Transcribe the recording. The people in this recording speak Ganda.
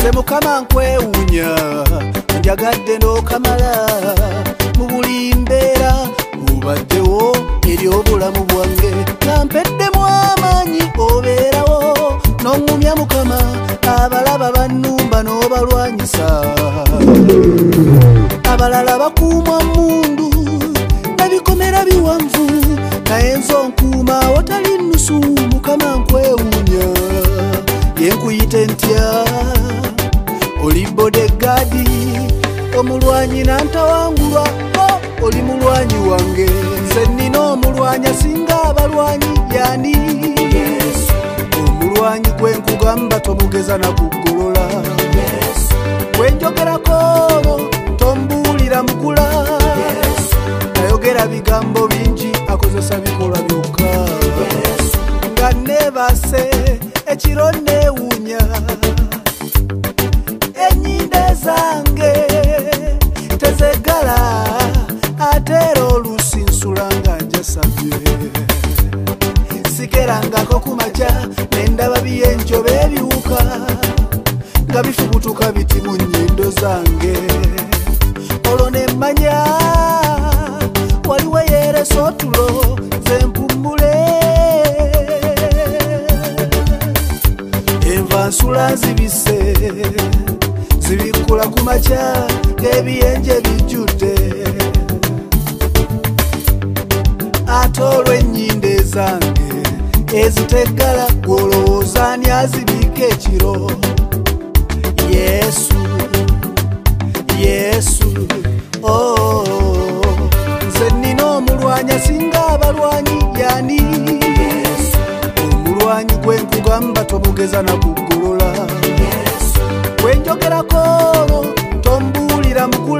nze mukama nkwewunya njagadde n'okamala. Mu buli mbeera obaddewo eri obulamu bwange nga mpeddemu amaanyi obeerawo n'oŋŋumya mukama abalaba bannumba n'obalwanyisa. Abalala bakuumwa mundu nabikomera biwanvu naye nze onkuuma watali nusu mukama nkwewunya yenkuyite ntya bodegadi omulwanyi nantawangulwa o oli mulwanyi wange. Nze nnina omulwanyi asinga abalwanyi yani omulwanyi gwenkugamba tomugeza nakugolola gwenjogerako tombuulira mukula. Nayogera bigambo bingi akozesa bikolwa byokka. Nga nebase ekiro njasabye sigerangako kumaja nendaba byenjoba ebiwuka nga bifubutuka biti mu nyindo zange. Olwo nemmanya waliwo yeresa otulo zempumule enva nsula zibise zibikula ku makya ng'ebiyenje bijjudde zange eziteggala gwolowooza ani azibika ekiro. Yesu yesu oh, nze nnina omulwanyi asinga abalwanyi yani? Omulwanyi gwenkugamba tomugeza nakugolola gwenjogerako tombuulira mukula nayogera bigambo